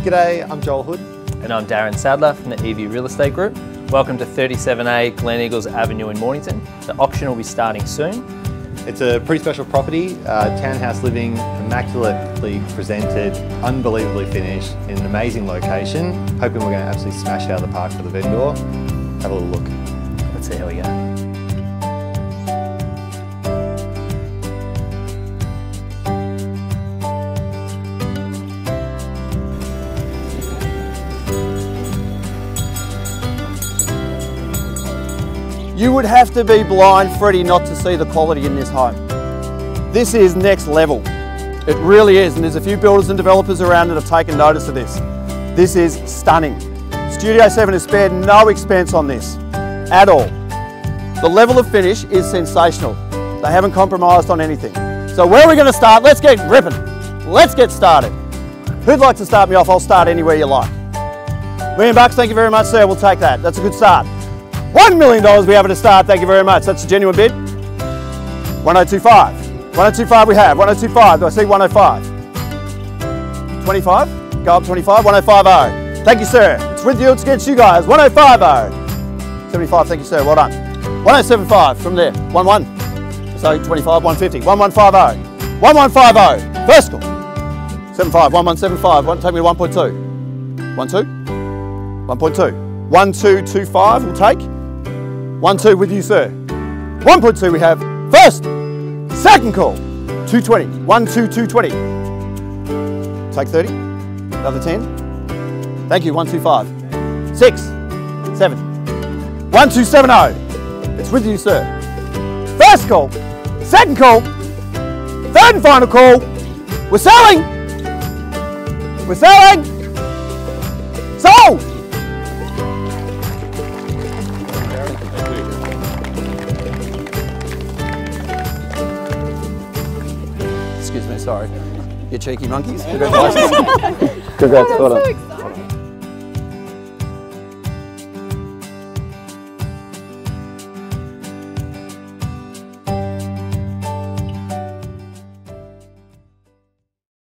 G'day, I'm Joel Hood. And I'm Darren Sadler from the EV Real Estate Group. Welcome to 37A Gleneagles Avenue in Mornington. The auction will be starting soon. It's a pretty special property, uh, townhouse living, immaculately presented, unbelievably finished, in an amazing location. Hoping we're going to absolutely smash it out of the park for the vendor. Have a little look. Let's see how we go. You would have to be blind, Freddie, not to see the quality in this home. This is next level. It really is, and there's a few builders and developers around that have taken notice of this. This is stunning. Studio 7 has spared no expense on this, at all. The level of finish is sensational. They haven't compromised on anything. So where are we going to start? Let's get ripping. Let's get started. Who'd like to start me off? I'll start anywhere you like. Million bucks, thank you very much, sir. We'll take that. That's a good start. $1 million we have at the start, thank you very much. That's a genuine bid. 1025. 1025 we have, 1025, do I see 105? 25, go up 25, 1050. Thank you sir, it's with you, it's against you guys, 1050. 75, thank you sir, well done. 1075 from there, 1 1. So 25, 150, 1150. 1150, first call. 75, 1175, one, take me to 1.2. 1 2, 1.2. 1225 we'll take. One, two with you, sir. 1.2 we have first, second call, 220, 1, 2, 220. Take 30, another 10. Thank you, 125. Six, seven, 1270. It's with you, sir. First call, second call, third and final call. We're selling. We're selling. Sorry. You cheeky monkeys. Congratulations. Congrats, well.